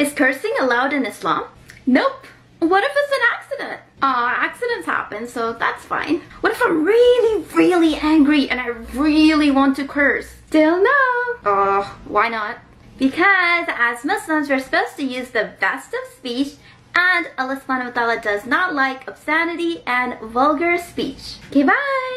Is cursing allowed in Islam? Nope. What if it's an accident? Uh, accidents happen, so that's fine. What if I'm really, really angry and I really want to curse? Still no. Uh, why not? Because as Muslims, we're supposed to use the best of speech and Allah subhanahu wa ta'ala does not like obscenity and vulgar speech. Okay, bye!